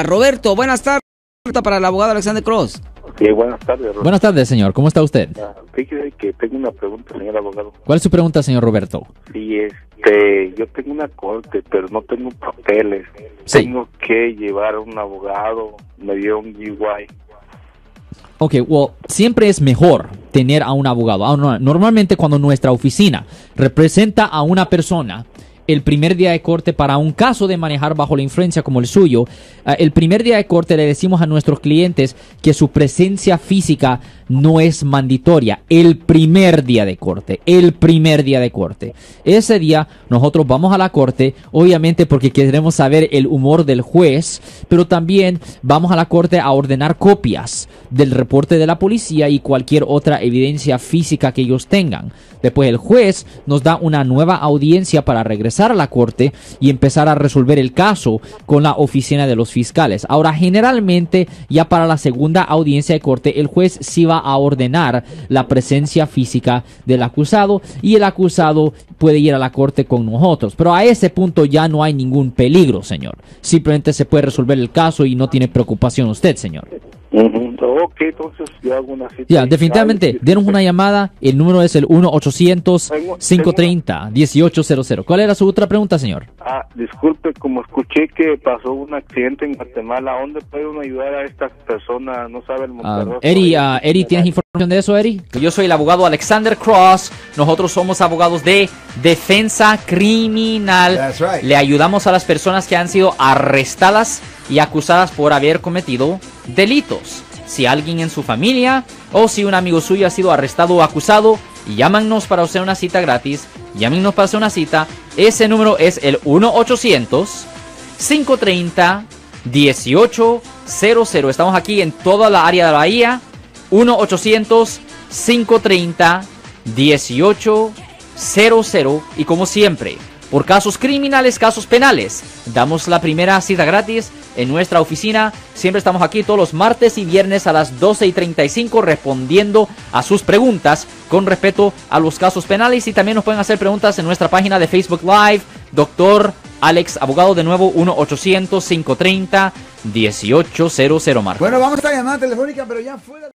a Roberto. Buenas tardes para el abogado Alexander Cross. Sí, buenas tardes. Roberto. Buenas tardes, señor. ¿Cómo está usted? Ah, Fíjese que tengo una pregunta, señor abogado. ¿Cuál es su pregunta, señor Roberto? Sí, este, yo tengo una corte, pero no tengo papeles. Sí. Tengo que llevar a un abogado, me dio un GY. Ok, well, siempre es mejor tener a un abogado. Ah, no, Normalmente cuando nuestra oficina representa a una persona, el primer día de corte para un caso de manejar bajo la influencia como el suyo, ah, el primer día de corte le decimos a nuestros clientes que su presencia física no es mandatoria. El primer día de corte, el primer día de corte. Ese día nosotros vamos a la corte, obviamente porque queremos saber el humor del juez, pero también vamos a la corte a ordenar copias del reporte de la policía y cualquier otra evidencia física que ellos tengan. Después el juez nos da una nueva audiencia para regresar a la corte y empezar a resolver el caso con la oficina de los fiscales. Ahora, generalmente, ya para la segunda audiencia de corte, el juez sí va a ordenar la presencia física del acusado y el acusado puede ir a la corte con nosotros. Pero a ese punto ya no hay ningún peligro, señor. Simplemente se puede resolver el caso y no tiene preocupación usted, señor. Ok, entonces yo hago una cita. Ya, definitivamente, denos una llamada. El número es el 1-800-530-1800. ¿Cuál era su otra pregunta, señor? Ah, disculpe, como escuché que pasó un accidente en Guatemala, ¿dónde puede uno ayudar a esta persona? No sabe el Monterrey. Eri, ah, Eri, ¿tienes información de eso, Eri? Yo soy el abogado Alexander Cross. Nosotros somos abogados de defensa criminal. That's right. Le ayudamos a las personas que han sido arrestadas y acusadas por haber cometido delitos. Si alguien en su familia o si un amigo suyo ha sido arrestado o acusado, llámanos para hacer una cita gratis. Llámenos para hacer una cita. Ese número es el 1-800-530-1800. Estamos aquí en toda la área de la Bahía. 1-800-530-1800. Y como siempre, por casos criminales, casos penales, damos la primera cita gratis en nuestra oficina. Siempre estamos aquí todos los martes y viernes a las 12 y 35 respondiendo a sus preguntas con respecto a los casos penales. Y también nos pueden hacer preguntas en nuestra página de Facebook Live. Doctor Alex, abogado de nuevo, 1-800-530-1800, Marco. Bueno, vamos a llamada telefónica, pero ya fuera.